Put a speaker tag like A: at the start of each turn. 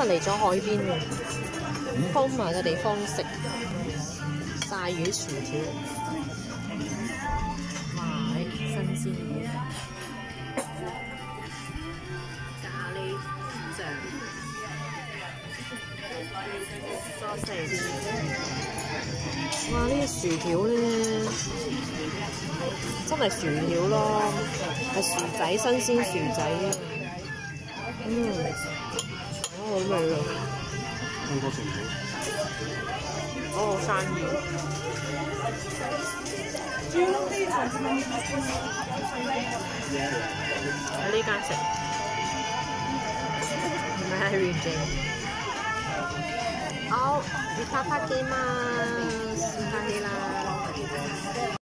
A: 日嚟咗海邊喎，荒埋嘅地方食炸魚薯條，哇！新鮮魚，咖喱醬，sausage。哇！呢、個薯條咧真係薯條咯，係薯仔新鮮薯仔啊！嗯，味啊！
B: 香港薯條。
A: 好好生意。喺呢間食，Mary Jane。好，いただきます。いただきます。